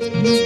मेरी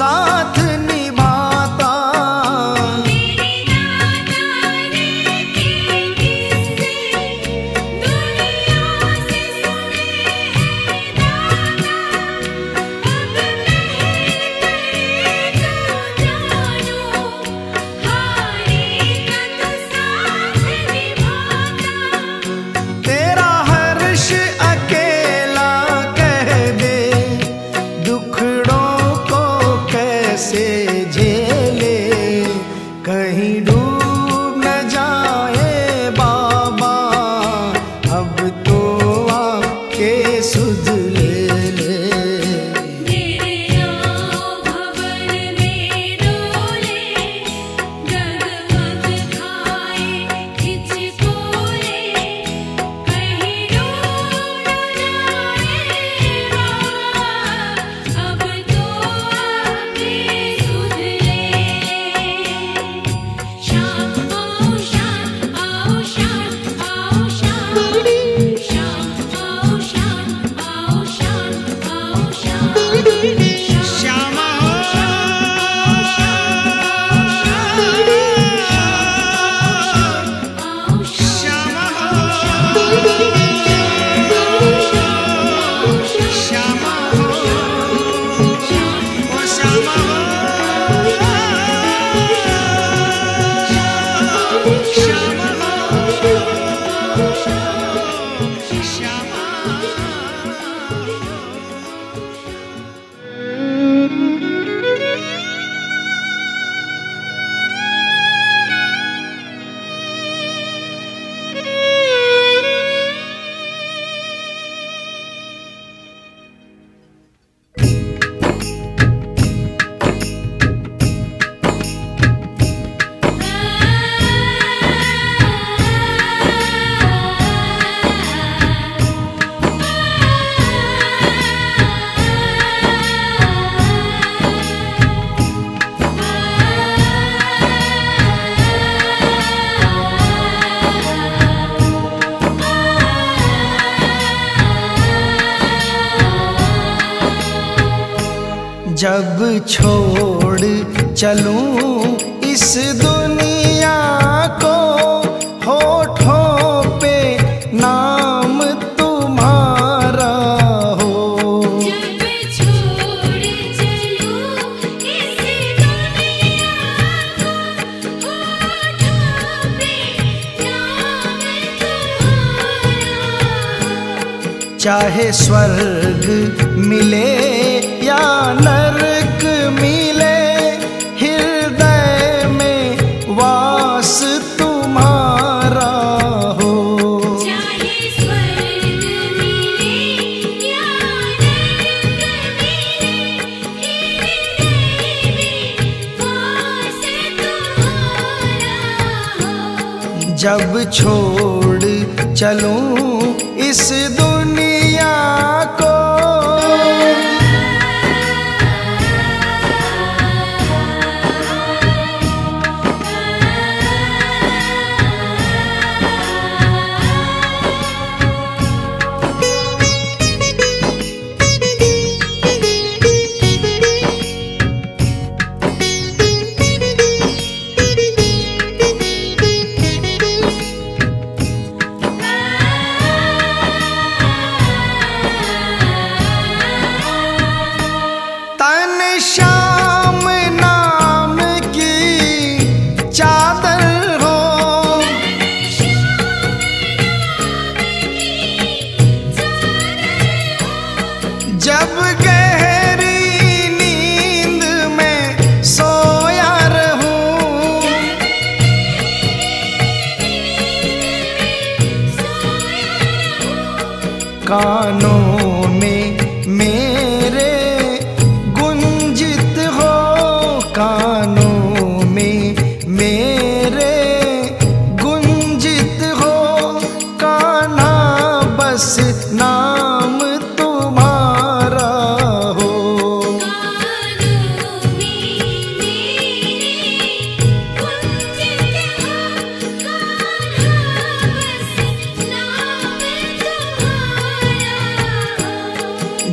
साथ जब छोड़ चलूँ इस दुनिया को होठों पे नाम तुम्हारा हो। जब छोड़ चलूँ इस दुनिया को होठों पे नाम तुम्हारा चाहे स्वर्ग मिले या न छोड़ चलूँ इस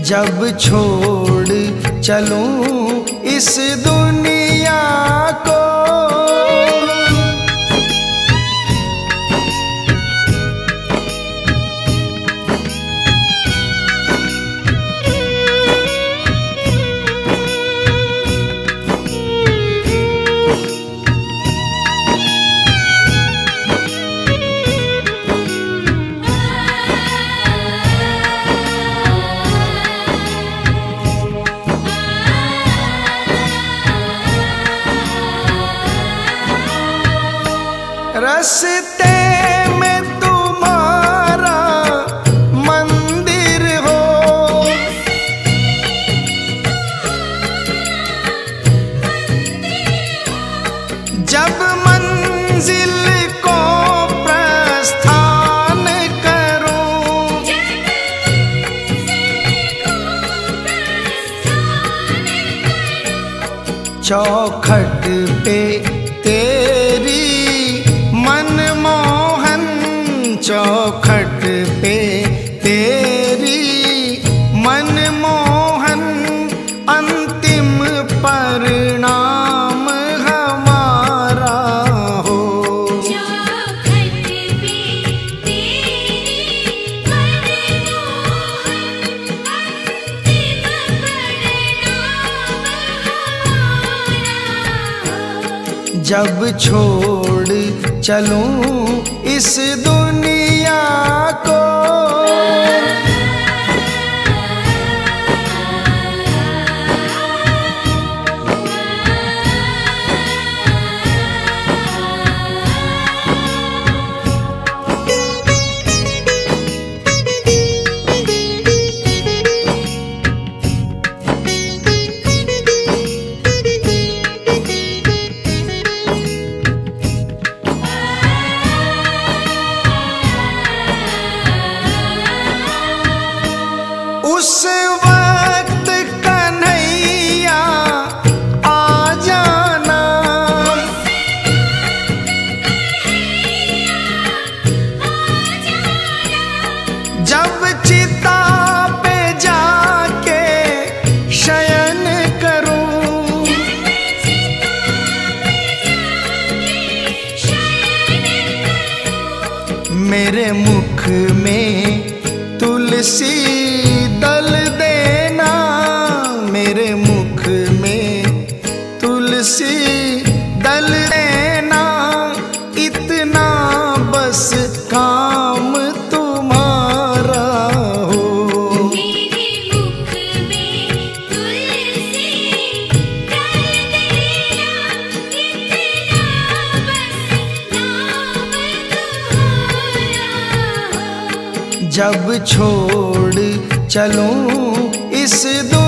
जब छोड़ चलूँ इस दुनिया को रस्ते में तुम्हारा मंदिर हो। जब मंजिल को प्रस्थान करूँ चौक जब छोड़ चलूँ इस दुनिया को। जब चिता छोड़ चलूँ इस दो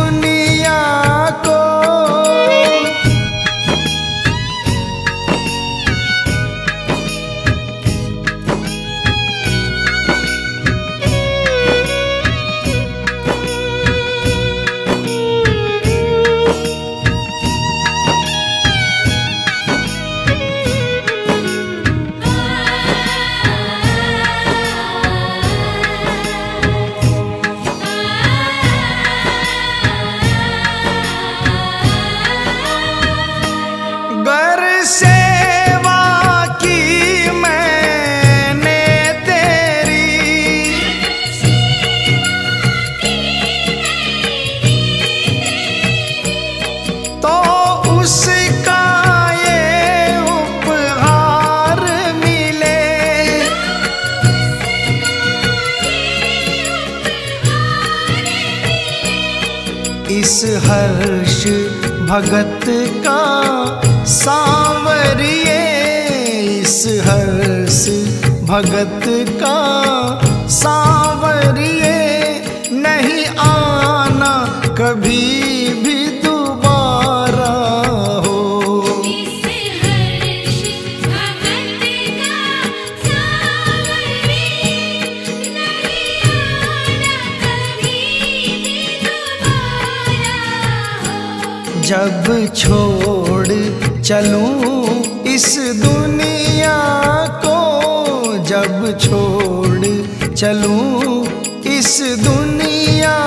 चलूँ इस दुनिया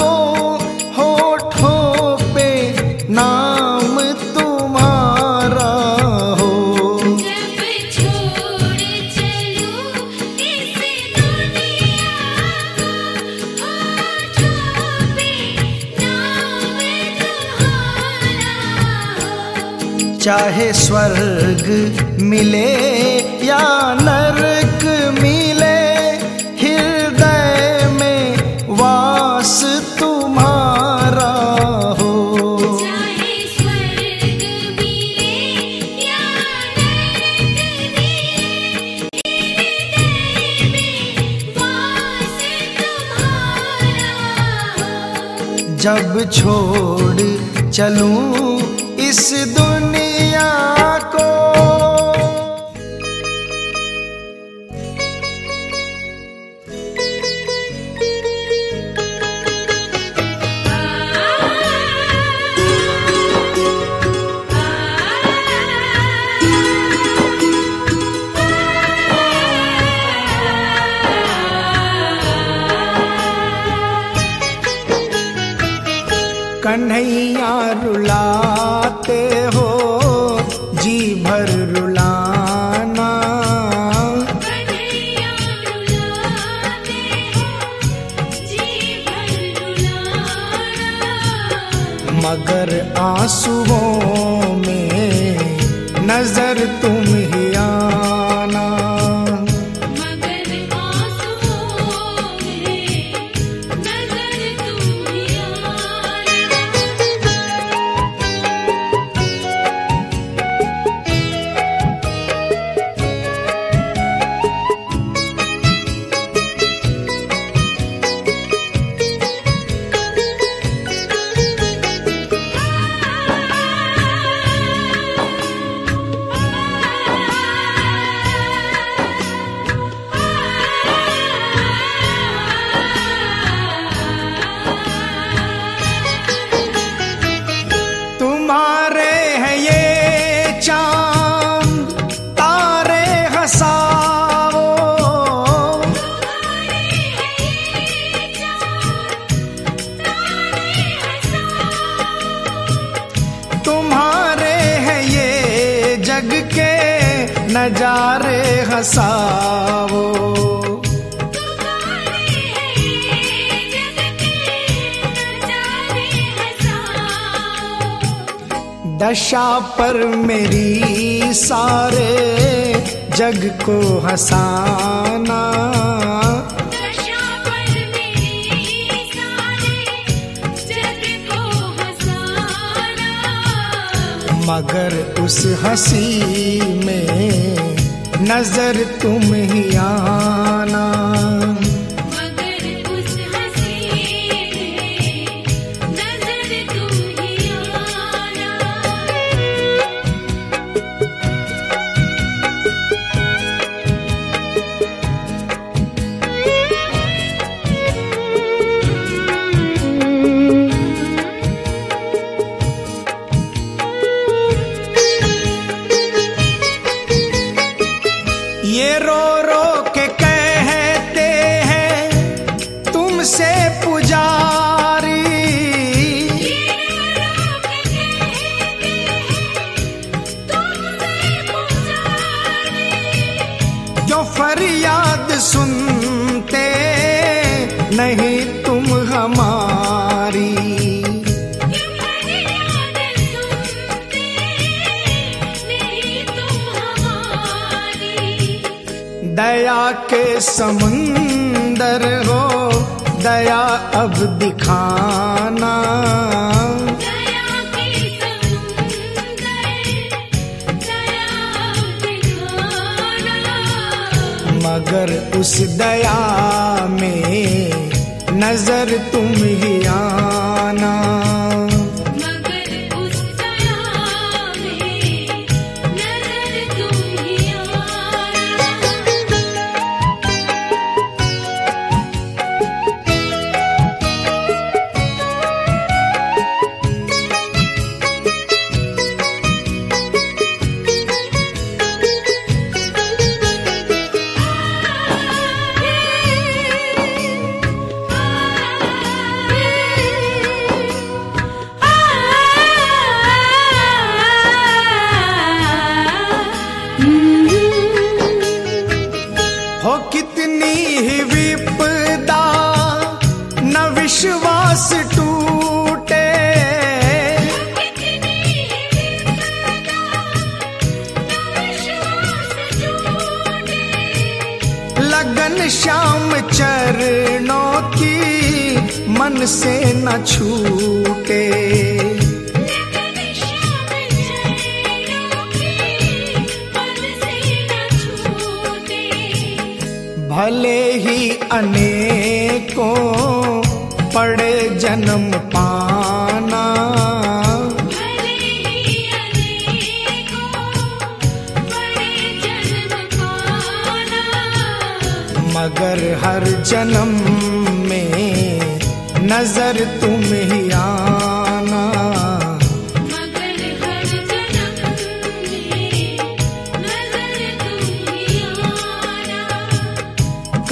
को होठों पे नाम तुम्हारा हो। चाहे स्वर्ग मिले या नर जब छोड़ चलूँ इस ให้ नशा पर मेरी सारे जग को हंसाना। मगर उस हँसी में नज़र तुम ही आना। ये रो रो के कहते हैं तुमसे समंदर हो दया अब दिखाना। मगर उस दया में नज़र तुम ही आना।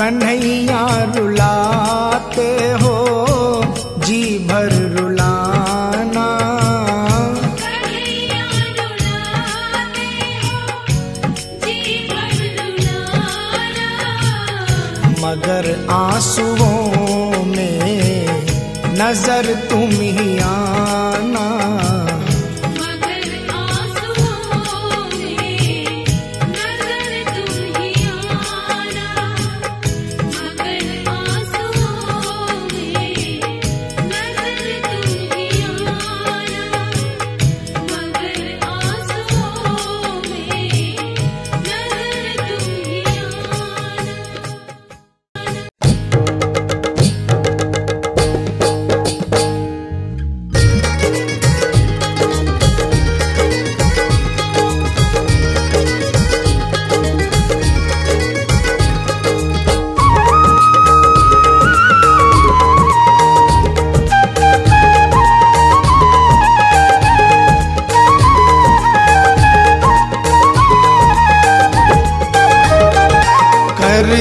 कन्हैया रुलाते हो जी भर रुलाना। मगर आँसू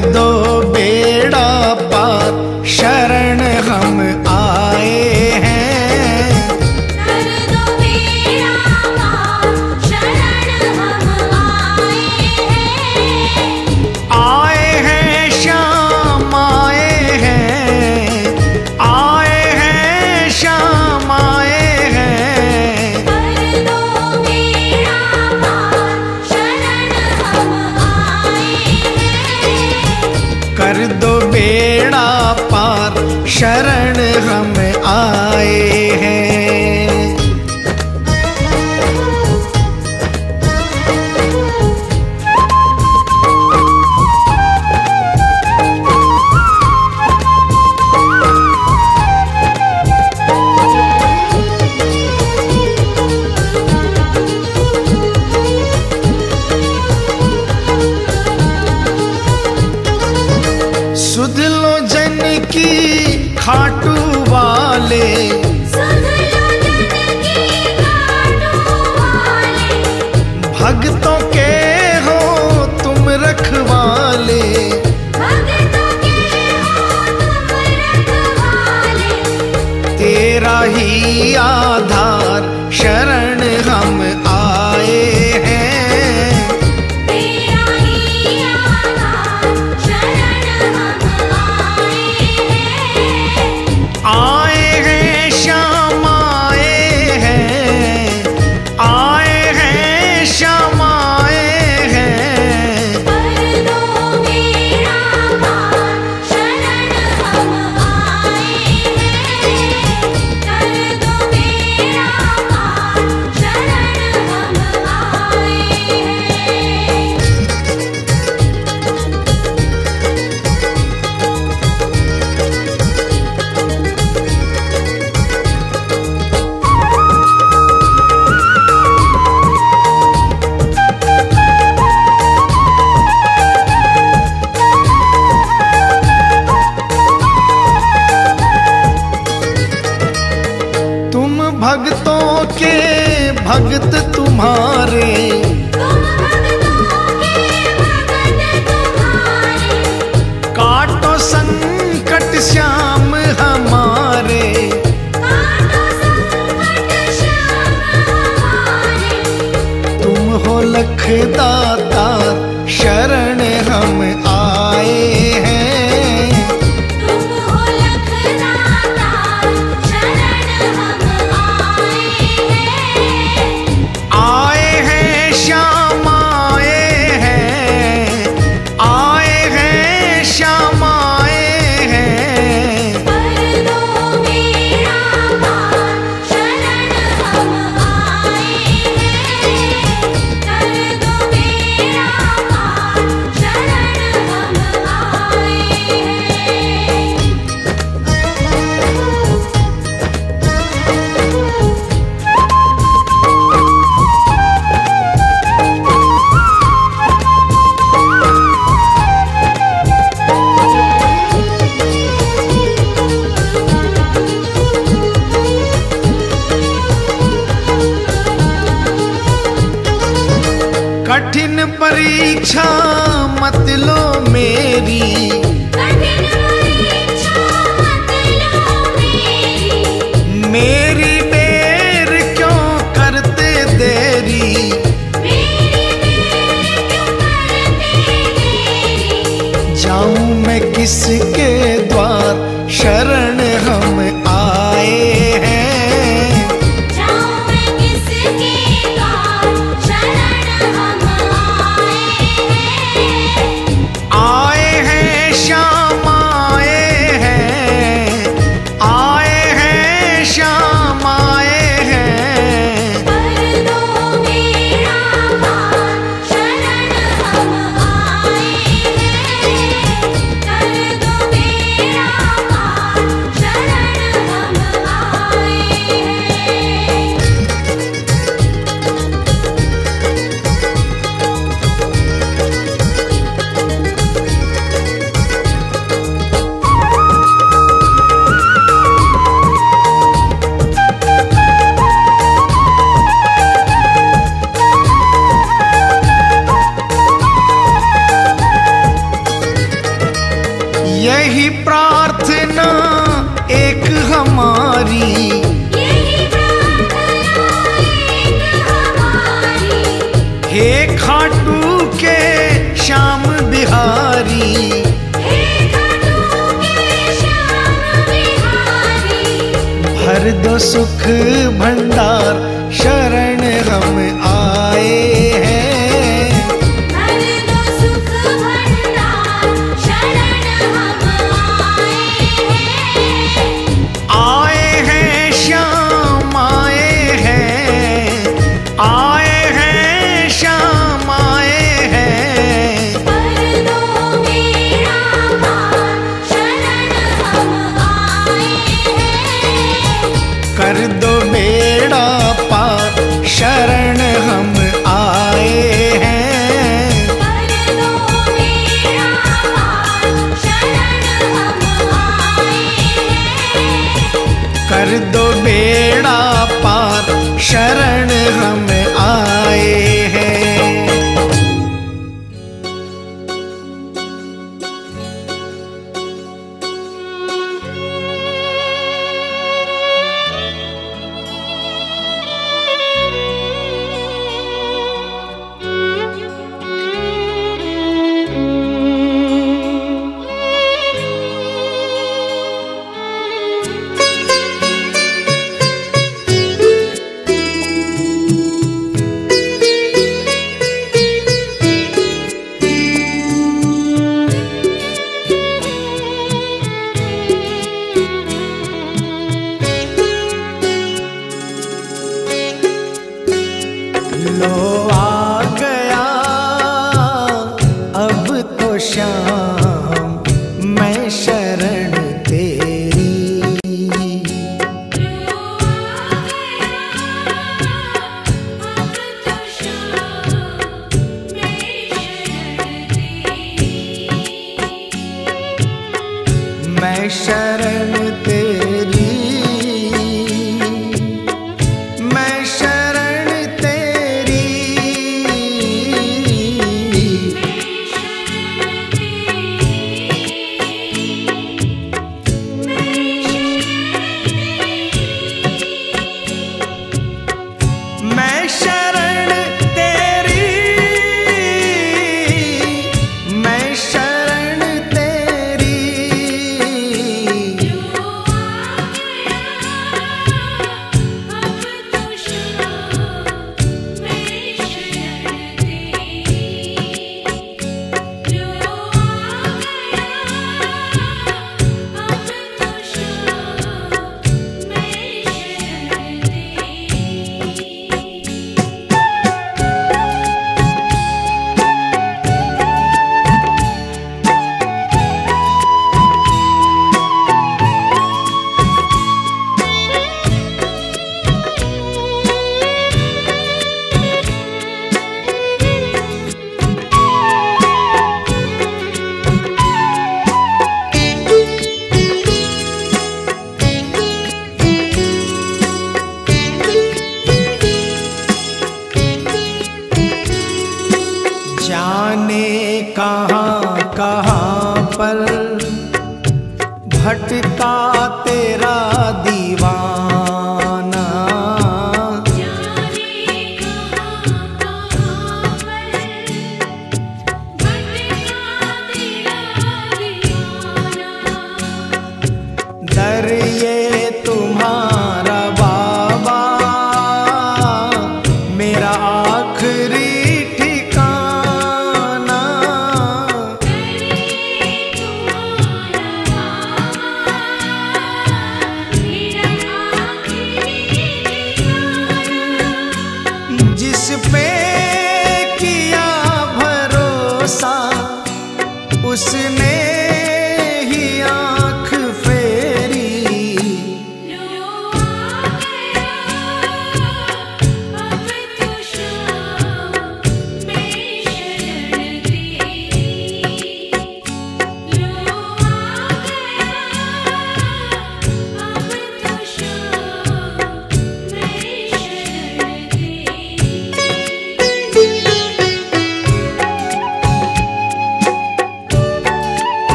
No. भगतों के हो तुम रखवाले। तेरा ही आधार शरण तुम्हारे। काटो संकट श्याम हमारे। तुम हो लखदाता परीक्षा मत लो मेरी। मेरी क्यों करते देरी? जाऊँ मैं किसके द्वार शरण कहाँ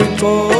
को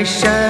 मैं शरण तेरी